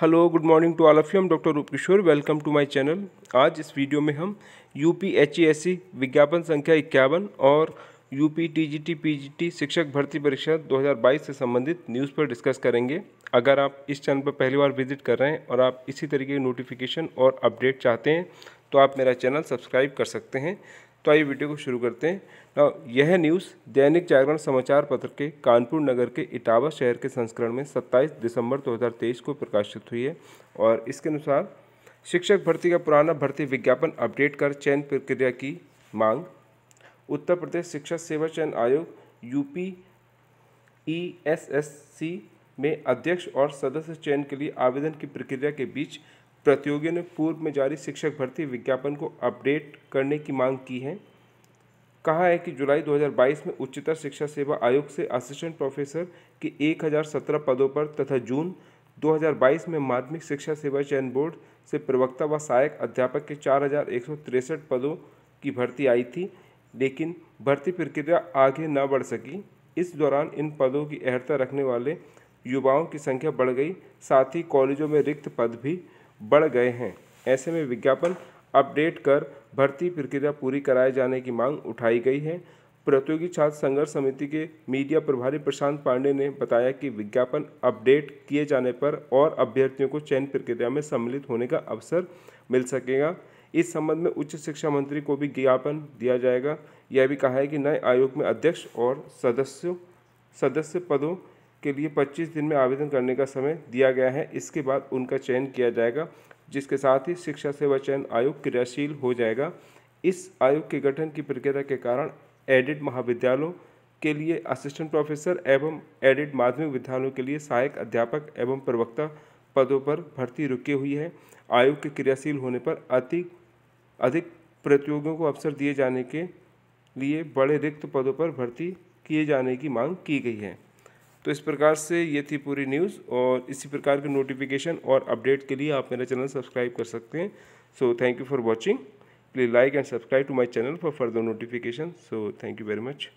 Hello, good morning to all of you. हम doctor Roop Kishore welcome to my channel आज इस video में हम यूपी एच e विज्ञापन संख्या इक्यावन और यूपी टीजीटी पीजीटी शिक्षक भर्ती परीक्षा 2022 से संबंधित न्यूज़ पर डिस्कस करेंगे। अगर आप इस चैनल पर पहली बार विज़िट कर रहे हैं और आप इसी तरीके की नोटिफिकेशन और अपडेट चाहते हैं तो आप मेरा चैनल सब्सक्राइब कर सकते हैं। तो आइए वीडियो को शुरू करते हैं। ना यह न्यूज़ दैनिक जागरण समाचार पत्र के कानपुर नगर के इटावा शहर के संस्करण में 27 दिसंबर 2023 को प्रकाशित हुई है और इसके अनुसार, शिक्षक भर्ती का पुराना भर्ती विज्ञापन अपडेट कर चयन प्रक्रिया की मांग। उत्तर प्रदेश शिक्षा सेवा चयन आयोग, यूपी ईएसएससी में अध्यक्ष और सदस्य चयन के लिए आवेदन की प्रक्रिया के बीच प्रतियोगियों ने पूर्व में जारी शिक्षक भर्ती विज्ञापन को अपडेट करने की मांग की है। कहा है कि जुलाई 2022 में उच्चतर शिक्षा सेवा आयोग से असिस्टेंट प्रोफेसर के 1017 पदों पर तथा जून 2022 में माध्यमिक शिक्षा सेवा चयन बोर्ड से प्रवक्ता व सहायक अध्यापक के चार पदों की भर्ती आई थी, लेकिन भर्ती प्रक्रिया आगे न बढ़ सकी। इस दौरान इन पदों की अहर्ता रखने वाले युवाओं की संख्या बढ़ गई। साथ ही कॉलेजों में रिक्त पद भी बढ़ गए हैं। ऐसे में विज्ञापन अपडेट कर भर्ती प्रक्रिया पूरी कराए जाने की मांग उठाई गई है। प्रतियोगी छात्र संघर्ष समिति के मीडिया प्रभारी प्रशांत पांडे ने बताया कि विज्ञापन अपडेट किए जाने पर और अभ्यर्थियों को चयन प्रक्रिया में सम्मिलित होने का अवसर मिल सकेगा। इस संबंध में उच्च शिक्षा मंत्री को भी ज्ञापन दिया जाएगा। यह भी कहा है कि नए आयोग में अध्यक्ष और सदस्यों, सदस्य पदों के लिए 25 दिन में आवेदन करने का समय दिया गया है। इसके बाद उनका चयन किया जाएगा, जिसके साथ ही शिक्षा सेवा चयन आयोग क्रियाशील हो जाएगा। इस आयोग के गठन की प्रक्रिया के कारण एडिड महाविद्यालयों के लिए असिस्टेंट प्रोफेसर एवं एडिड माध्यमिक विद्यालयों के लिए सहायक अध्यापक एवं प्रवक्ता पदों पर भर्ती रुकी हुई है। आयोग के क्रियाशील होने पर अति अधिक प्रतियोगियों को अवसर दिए जाने के लिए बड़े रिक्त पदों पर भर्ती किए जाने की मांग की गई है। तो इस प्रकार से ये थी पूरी न्यूज़ और इसी प्रकार के नोटिफिकेशन और अपडेट के लिए आप मेरा चैनल सब्सक्राइब कर सकते हैं। So thank you for watching please like and subscribe to my channel for further notification so thank you very much